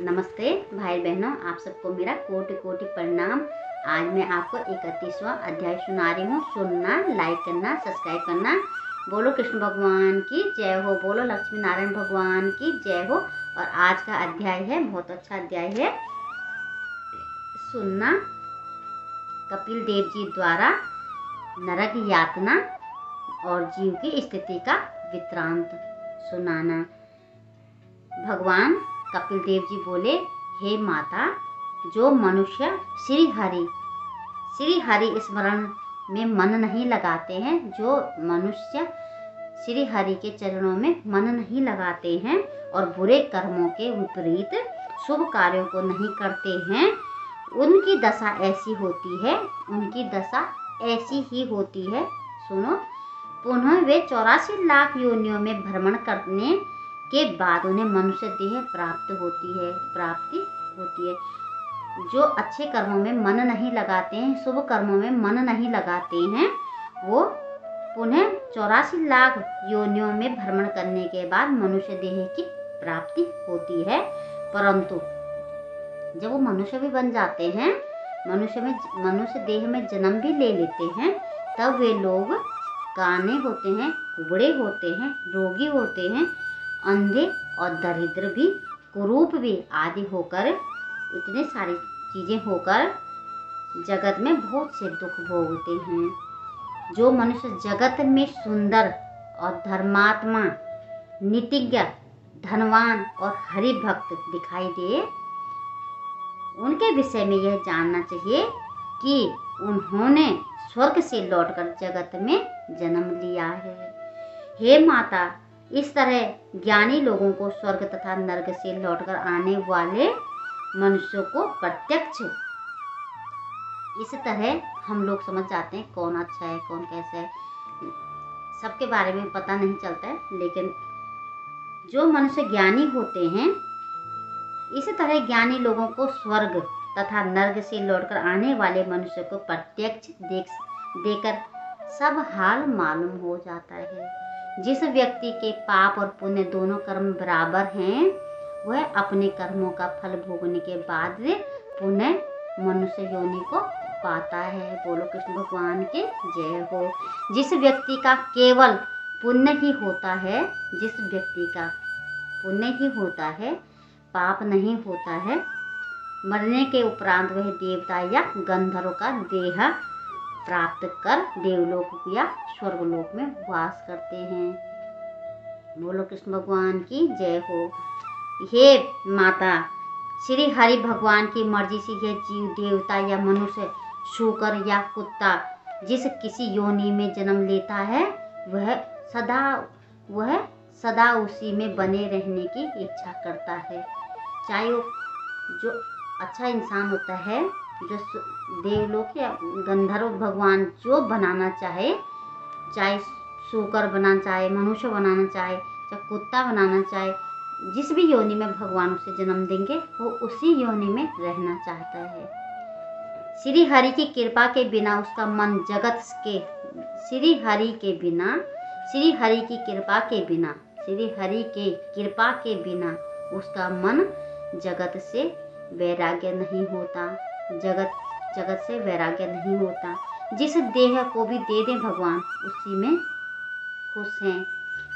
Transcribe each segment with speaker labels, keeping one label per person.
Speaker 1: नमस्ते भाई बहनों, आप सबको मेरा कोटि कोटि प्रणाम। आज मैं आपको इकतीसवां अध्याय सुना रही हूँ। सुनना लाइक करना सब्सक्राइब करना। बोलो कृष्ण भगवान की जय हो, बोलो लक्ष्मी नारायण भगवान की जय हो। और आज का अध्याय है, बहुत अच्छा अध्याय है। सुनना, कपिल देव जी द्वारा नरक यातना और जीव की स्थिति का वित्रांत। सुनाना, भगवान कपिल देव जी बोले, हे माता, जो मनुष्य श्री हरि श्री हरि स्मरण में मन नहीं लगाते हैं, जो मनुष्य श्री हरि के चरणों में मन नहीं लगाते हैं और बुरे कर्मों के विपरीत शुभ कार्यों को नहीं करते हैं, उनकी दशा ऐसी होती है, उनकी दशा ऐसी ही होती है। सुनो, पुनः वे चौरासी लाख योनियों में भ्रमण करने के बाद उन्हें मनुष्य देह प्राप्त होती है, प्राप्ति होती है। जो अच्छे कर्मों में मन नहीं लगाते हैं, शुभ कर्मों में मन नहीं लगाते हैं, वो पुनः चौरासी लाख योनियों में भ्रमण करने के बाद मनुष्य देह की प्राप्ति होती है। परंतु जब वो मनुष्य भी बन जाते हैं, मनुष्य में, मनुष्य देह में जन्म भी ले लेते हैं, तब वे लोग काने होते हैं, कुबड़े होते हैं, रोगी होते हैं अंधे और दरिद्र भी, कुरूप भी आदि होकर, इतने सारी चीज़ें होकर जगत में बहुत से दुख भोगते हैं। जो मनुष्य जगत में सुंदर और धर्मात्मा नीतिज्ञ धनवान और हरि भक्त दिखाई दे, उनके विषय में यह जानना चाहिए कि उन्होंने स्वर्ग से लौटकर जगत में जन्म लिया है। हे माता इस तरह ज्ञानी लोगों को स्वर्ग तथा नर्क से लौटकर आने वाले मनुष्यों को प्रत्यक्ष। इस तरह हम लोग समझ जाते हैं कौन अच्छा है, कौन कैसा है। सबके बारे में पता नहीं चलता है, लेकिन जो मनुष्य ज्ञानी होते हैं, इस तरह ज्ञानी लोगों को स्वर्ग तथा नर्क से लौटकर आने वाले मनुष्य को प्रत्यक्ष देख, देकर सब हाल मालूम हो जाता है। जिस व्यक्ति के पाप और पुण्य दोनों कर्म बराबर हैं, वह अपने कर्मों का फल भोगने के बाद पुनः मनुष्य योनि को पाता है। बोलो कृष्ण भगवान के जय हो। जिस व्यक्ति का केवल पुण्य ही होता है, जिस व्यक्ति का पुण्य ही होता है, पाप नहीं होता है, मरने के उपरांत वह देवता या गंधर्व का देह प्राप्त कर देवलोक या स्वर्गलोक में वास करते हैं। बोलो कृष्ण भगवान की जय हो। हे माता, श्री हरि भगवान की मर्ज़ी से यह जीव, देवता या मनुष्य, शुकर या कुत्ता जिस किसी योनि में जन्म लेता है, वह सदा वह सदा उसी में बने रहने की इच्छा करता है। चाहे वो जो अच्छा इंसान होता है जो देवलोक या गंधर्व भगवान जो बनाना चाहे चाहे सूकर बनाना चाहे, मनुष्य बनाना चाहे चाहे कुत्ता बनाना चाहे, जिस भी योनि में भगवान उसे जन्म देंगे, वो उसी योनि में रहना चाहता है। श्री हरि की कृपा के बिना उसका मन जगत के, श्री हरि के बिना, श्री हरि की कृपा के बिना, श्री हरि के कृपा के बिना उसका मन जगत से वैराग्य नहीं होता। जगत जगत से वैराग्य नहीं होता। जिस देह को भी दे दें भगवान, उसी में खुश हैं।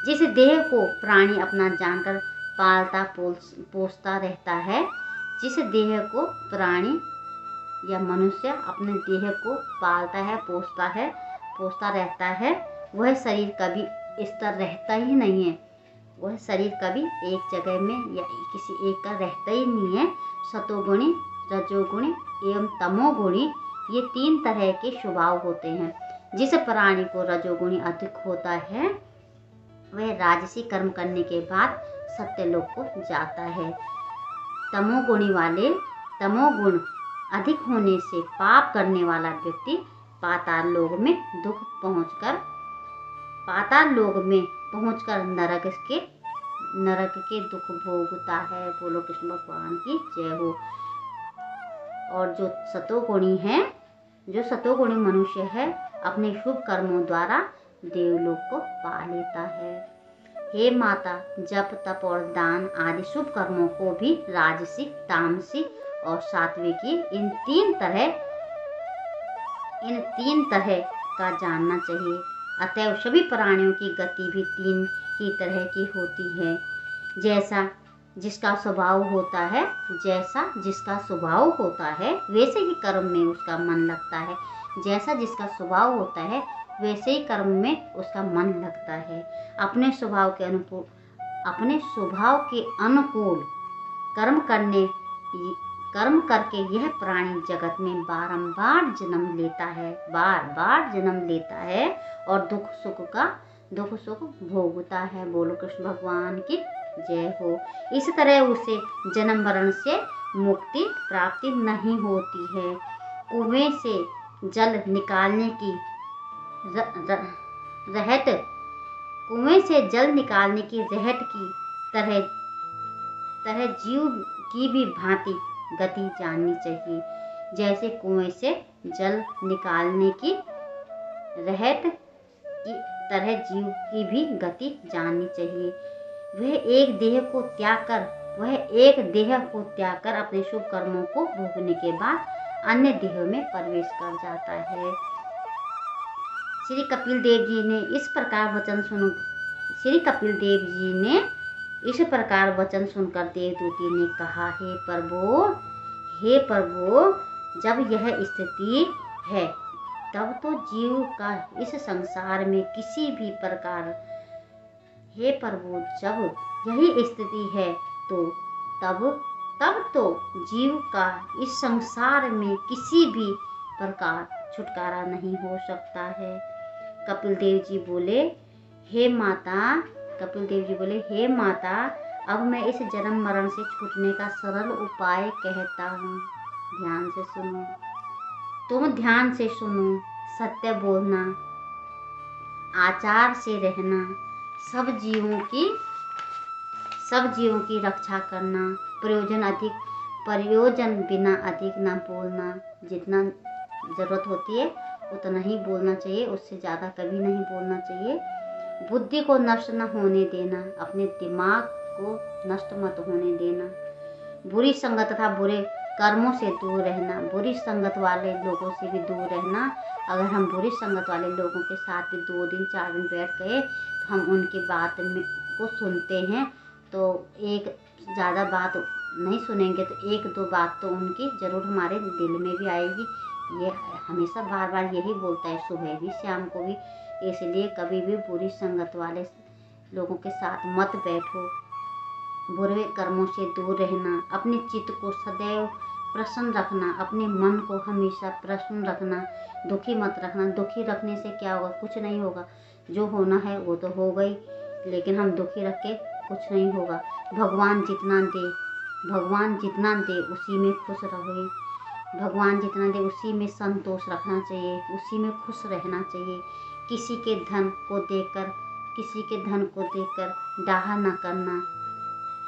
Speaker 1: जिस देह को प्राणी अपना जानकर पालता, पोस, पोसता रहता है, जिस देह को प्राणी या मनुष्य अपने देह को पालता है, पोसता है, पोसता रहता है, वह शरीर कभी स्तर रहता ही नहीं है। वह शरीर कभी एक जगह में या किसी एक का रहता ही नहीं है। सतोगुणी, रजोगुणी एवं तमोगुणी ये तीन तरह के स्वभाव होते हैं। जिस प्राणी को रजोगुणी अधिक होता है, वह राजसी कर्म करने के बाद सत्यलोक को जाता है। तमोगुणी वाले तमोगुण अधिक होने से पाप करने वाला व्यक्ति पाताल लोक में दुख पहुंचकर पाताल लोक में पहुंचकर नरक के नरक के दुख भोगता है। बोलो कृष्ण भगवान की जय हो। और जो सतोगुणी है, जो सतोगुणी मनुष्य है, अपने शुभ कर्मों द्वारा देवलोक को पा लेता है। हे माता, जप, तप और दान आदि शुभ कर्मों को भी राजसिक, तामसिक और सात्विकी इन तीन तरह, इन तीन तरह का जानना चाहिए। अतएव सभी प्राणियों की गति भी तीन ही तरह की होती है। जैसा जिसका स्वभाव होता है, जैसा जिसका स्वभाव होता है, वैसे ही कर्म में उसका मन लगता है। जैसा जिसका स्वभाव होता है, वैसे ही कर्म में उसका मन लगता है। अपने स्वभाव के अनुकूल, अपने स्वभाव के अनुकूल कर्म करने, कर्म करके यह प्राणी जगत में बारंबार जन्म लेता है बार बार जन्म लेता है और दुख सुख का दुख सुख भोगता है। बोलो कृष्ण भगवान की जय हो। इस तरह उसे जन्म मरण से मुक्ति प्राप्ति नहीं होती है। कुएँ से जल निकालने की रहत कुएँ से जल निकालने की रहट की तरह तरह जीव की भी भांति गति जाननी चाहिए। जैसे कुएँ से जल निकालने की रहत की तरह जीव की भी गति जाननी चाहिए। वह एक देह को त्याग कर, वह एक देह को त्याग कर अपने शुभ कर्मों को भोगने के बाद अन्य देह में प्रवेश कर जाता है। श्री कपिल देव जी ने इस प्रकार वचन सुन, श्री कपिल देव जी ने इस प्रकार वचन सुनकर देवदूती ने कहा, हे प्रभु हे प्रभु, जब यह स्थिति है, तब तो जीव का इस संसार में किसी भी प्रकार हे प्रभु जब यही स्थिति है तो तब तब तो जीव का इस संसार में किसी भी प्रकार छुटकारा नहीं हो सकता है। कपिल देव जी बोले, हे माता, कपिल देव जी बोले, हे माता, अब मैं इस जन्म मरण से छूटने का सरल उपाय कहता हूँ। ध्यान से सुनो। तुम ध्यान से सुनो, सत्य बोलना, आचार से रहना सब जीवों की, सब जीवों की रक्षा करना, प्रयोजन अधिक, प्रयोजन बिना अधिक ना बोलना, जितना ज़रूरत होती है, उतना ही बोलना चाहिए, उससे ज़्यादा कभी नहीं बोलना चाहिए। बुद्धि को नष्ट न होने देना, अपने दिमाग को नष्ट मत होने देना। बुरी संगत तथा बुरे कर्मों से दूर रहना, बुरी संगत वाले लोगों से भी दूर रहना। अगर हम बुरी संगत वाले लोगों के साथ भी दो दिन, चार दिन बैठ गए तो हम उनकी बात में को सुनते हैं। तो एक ज़्यादा बात नहीं सुनेंगे तो एक दो बात तो उनकी ज़रूर हमारे दिल में भी आएगी। ये हमेशा बार बार यही बोलता है, सुबह भी, शाम को भी। इसलिए कभी भी बुरी संगत वाले लोगों के साथ मत बैठो। बुरे कर्मों से दूर रहना, अपने चित्त को सदैव प्रसन्न रखना, अपने मन को हमेशा प्रसन्न रखना, दुखी मत रखना। दुखी रखने से क्या होगा? कुछ नहीं होगा। जो होना है वो तो हो गई, लेकिन हम दुखी रख के कुछ नहीं होगा। भगवान जितना दे, भगवान जितना दे, उसी में खुश रहे भगवान जितना दे, उसी में संतोष रखना चाहिए, उसी में खुश रहना चाहिए। किसी के धन को देकर, किसी के धन को देकर डाहा न करना।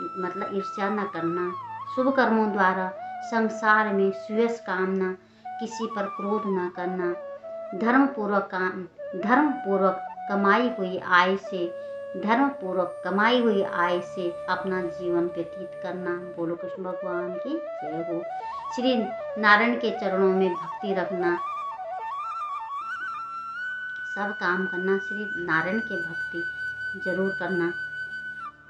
Speaker 1: मतलब ईर्ष्या न करना शुभ कर्मों द्वारा संसार में सुयस कामना, किसी पर क्रोध न करना। धर्म पूर्वक काम धर्म पूर्वक कमाई हुई आय से धर्म पूर्वक कमाई हुई आय से अपना जीवन व्यतीत करना। बोलो कृष्ण भगवान की जय हो। श्री नारायण के चरणों में भक्ति रखना, सब काम करना, श्री नारायण के भक्ति ज़रूर करना।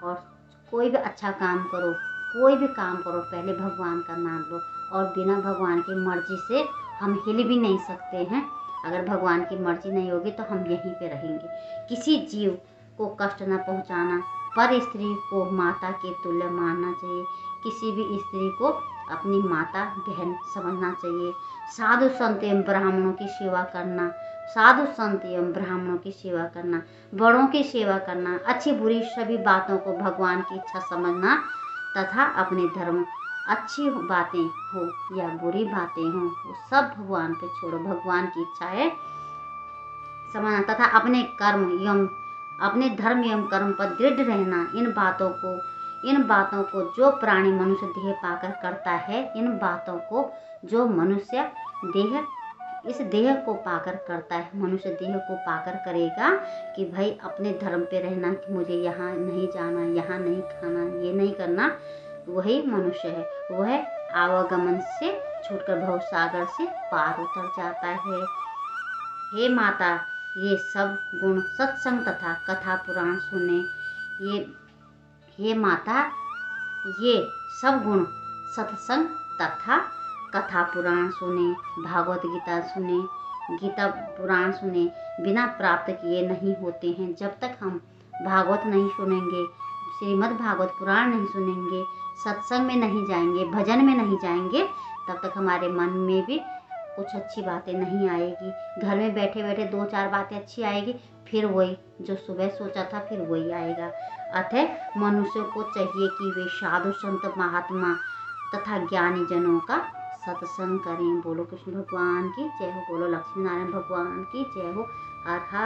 Speaker 1: और कोई भी अच्छा काम करो, कोई भी काम करो, पहले भगवान का नाम लो और बिना भगवान की मर्ज़ी से हम हिल भी नहीं सकते हैं। अगर भगवान की मर्ज़ी नहीं होगी तो हम यहीं पे रहेंगे। किसी जीव को कष्ट न पहुंचाना, पर स्त्री को माता के तुल्य मानना चाहिए। किसी भी स्त्री को अपनी माता बहन समझना चाहिए। साधु संत ब्राह्मणों की सेवा करना साधु संत एवं ब्राह्मणों की सेवा करना, बड़ों की सेवा करना, अच्छी बुरी सभी बातों को भगवान की इच्छा समझना तथा अपने धर्म, अच्छी बातें हो या बुरी बातें हो, वो सब भगवान पे छोड़ो। भगवान की इच्छा है समझना तथा अपने कर्म एवं, अपने धर्म एवं कर्म पर दृढ़ रहना। इन बातों को, इन बातों को जो प्राणी मनुष्य देह पाकर करता है, इन बातों को जो मनुष्य देह इस देह को पाकर करता है, मनुष्य देह को पाकर करेगा कि भाई अपने धर्म पे रहना, कि मुझे यहाँ नहीं जाना, यहाँ नहीं खाना, ये नहीं करना, वही मनुष्य है। वह आवागमन से, छूटकर भव सागर से पार उतर जाता है। हे माता, ये सब गुण सत्संग तथा कथा पुराण सुने। ये, हे माता, ये सब गुण सत्संग तथा कथा पुराण सुने, भागवत गीता सुने, गीता पुराण सुने, बिना प्राप्त किए नहीं होते हैं। जब तक हम भागवत नहीं सुनेंगे, श्रीमद् भागवत पुराण नहीं सुनेंगे, सत्संग में नहीं जाएँगे, भजन में नहीं जाएँगे, तब तक हमारे मन में भी कुछ अच्छी बातें नहीं आएगी। घर में बैठे बैठे दो चार बातें अच्छी आएगी, फिर वही जो सुबह सोचा था, फिर वही आएगा। अतः मनुष्य को चाहिए कि वे साधु संत, महात्मा तथा ज्ञानी जनों का सत्संग करें। बोलो कृष्ण भगवान की जय हो। बोलो लक्ष्मी नारायण भगवान की जय हो। हर हर